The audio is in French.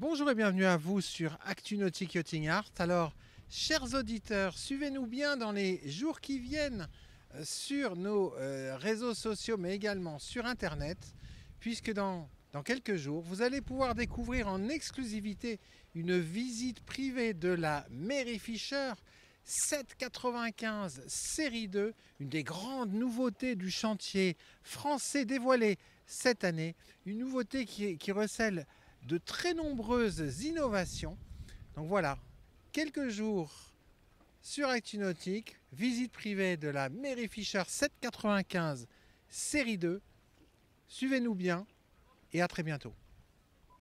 Bonjour et bienvenue à vous sur Actu Nautique Yachting Art. Alors, chers auditeurs, suivez-nous bien dans les jours qui viennent euh, sur nos euh, réseaux sociaux, mais également sur Internet, puisque dans, quelques jours, vous allez pouvoir découvrir en exclusivité une visite privée de la Mary Fisher 795 série 2, une des grandes nouveautés du chantier français dévoilé cette année, une nouveauté qui recèle de très nombreuses innovations. Donc voilà, quelques jours sur ActuNautique, visite privée de la Mary Fisher 795 série 2. Suivez-nous bien et à très bientôt.